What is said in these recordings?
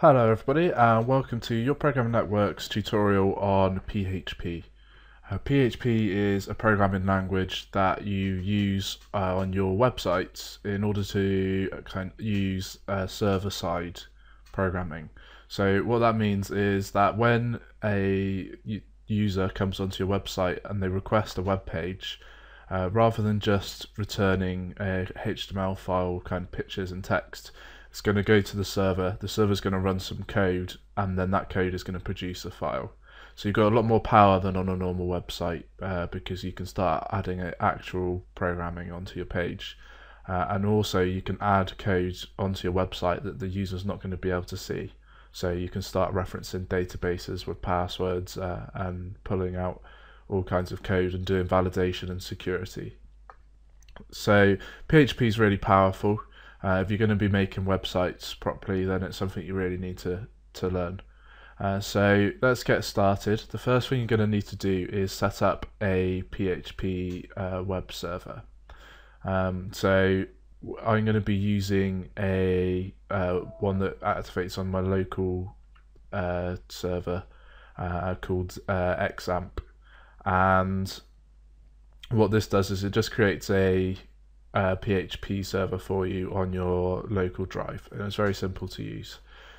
Hello everybody and welcome to your programming networks tutorial on PHP. Uh, PHP is a programming language that you use uh, on your websites in order to uh, kind of use uh, server-side programming. So what that means is that when a user comes onto your website and they request a web page, uh, rather than just returning a HTML file, kind of pictures and text, it's going to go to the server, the server's going to run some code, and then that code is going to produce a file. So you've got a lot more power than on a normal website uh, because you can start adding actual programming onto your page. Uh, and also you can add code onto your website that the user's not going to be able to see. So you can start referencing databases with passwords uh, and pulling out all kinds of code and doing validation and security. So PHP is really powerful. Uh, if you're going to be making websites properly, then it's something you really need to, to learn. Uh, so let's get started. The first thing you're going to need to do is set up a PHP uh, web server. Um, so I'm going to be using a uh, one that activates on my local uh, server uh, called XAMPP. and what this does is it just creates a uh, PHP server for you on your local drive, and it's very simple to use.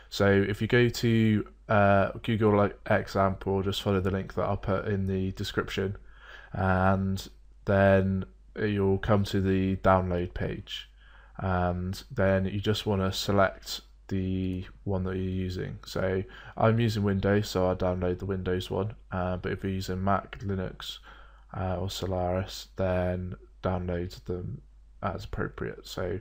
So if you go to uh, Google like or just follow the link that I'll put in the description, and then you'll come to the download page, and then you just want to select the one that you're using. So I'm using Windows, so I'll download the Windows one. Uh, but if you're using Mac, Linux, uh, or Solaris, then download them as appropriate. So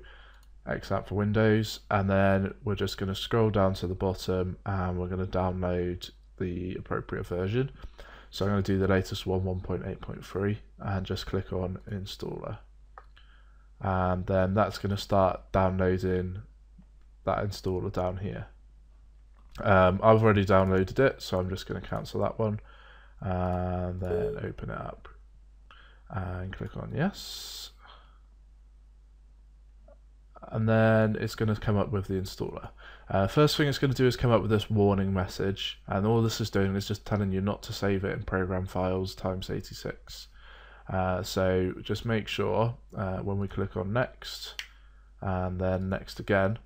XAMPP for Windows, and then we're just going to scroll down to the bottom and we're going to download the appropriate version. So I'm going to do the latest one, 1.8.3, and just click on installer. And then that's going to start downloading that installer down here. Um, I've already downloaded it, so I'm just going to cancel that one and then open it up and click on yes and then it's going to come up with the installer. Uh, first thing it's going to do is come up with this warning message, and all this is doing is just telling you not to save it in program files times 86. Uh, so just make sure uh, when we click on next, and then next again,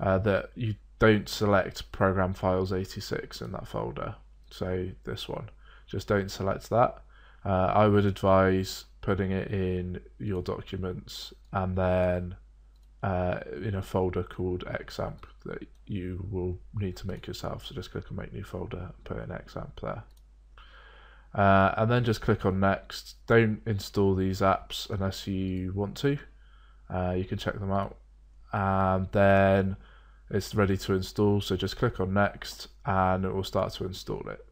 uh, that you don't select program files 86 in that folder. So this one, just don't select that. Uh, I would advise putting it in your documents and then uh, in a folder called XAMPP that you will need to make yourself. So just click on make new folder put in XAMPP there. Uh, and then just click on next. Don't install these apps unless you want to. Uh, you can check them out. And then it's ready to install. So just click on next and it will start to install it.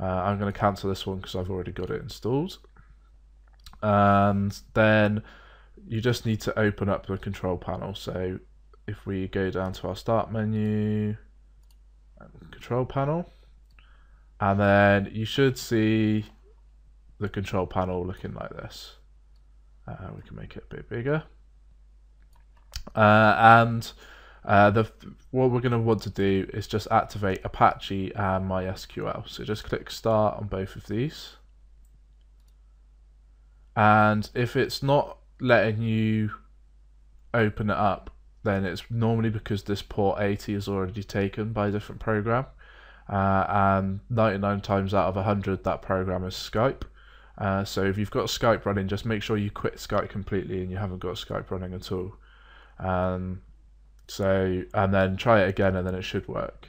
Uh, I'm going to cancel this one because I've already got it installed. And then you just need to open up the control panel. So if we go down to our start menu, control panel, and then you should see the control panel looking like this. Uh, we can make it a bit bigger. Uh, and uh, the what we're going to want to do is just activate Apache and MySQL. So just click start on both of these. And if it's not letting you open it up, then it's normally because this port 80 is already taken by a different program. Uh, and 99 times out of 100, that program is Skype. Uh, so if you've got Skype running, just make sure you quit Skype completely and you haven't got Skype running at all. Um, so and then try it again, and then it should work.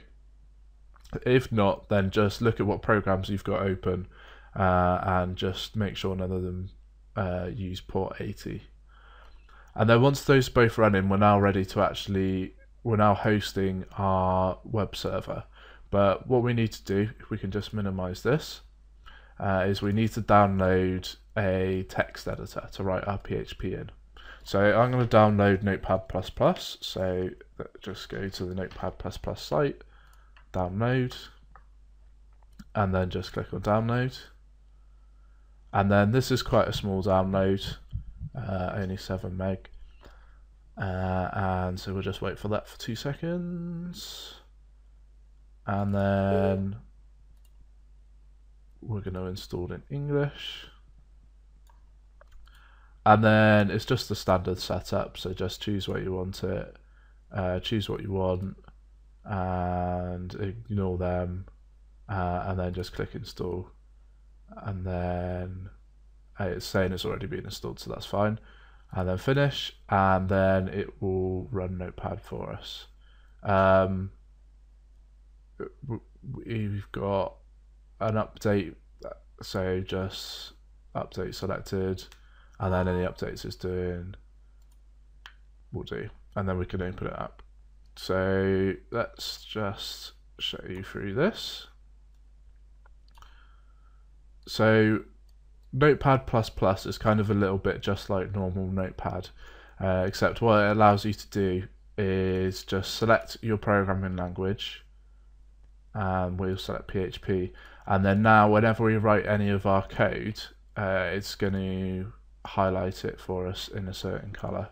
If not, then just look at what programs you've got open uh, and just make sure none of them uh, use port 80. And then once those both run in, we're now ready to actually, we're now hosting our web server. But what we need to do, if we can just minimize this, uh, is we need to download a text editor to write our PHP in. So I'm going to download Notepad++, so just go to the Notepad++ site, download, and then just click on download and then this is quite a small download uh, only 7 meg uh, and so we'll just wait for that for two seconds and then we're going to install in English. And then it's just the standard setup, so just choose where you want it, uh, choose what you want, and ignore them, uh, and then just click install. And then uh, it's saying it's already been installed, so that's fine. And then finish, and then it will run Notepad for us. Um, we've got an update so just update selected and then any updates it's doing will do and then we can open it up so let's just show you through this so notepad is kind of a little bit just like normal notepad uh, except what it allows you to do is just select your programming language and we'll select PHP and then now whenever we write any of our code uh, it's going to highlight it for us in a certain color.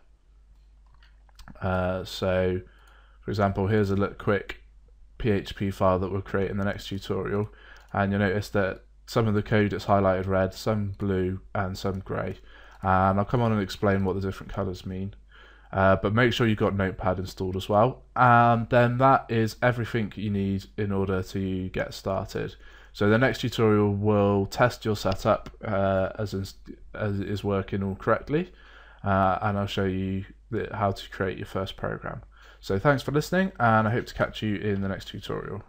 Uh, so for example here's a look quick PHP file that we'll create in the next tutorial and you'll notice that some of the code is highlighted red some blue and some grey and I'll come on and explain what the different colors mean uh, but make sure you've got Notepad installed as well. And then that is everything you need in order to get started. So the next tutorial will test your setup uh, as, in, as it is working all correctly. Uh, and I'll show you the, how to create your first program. So thanks for listening and I hope to catch you in the next tutorial.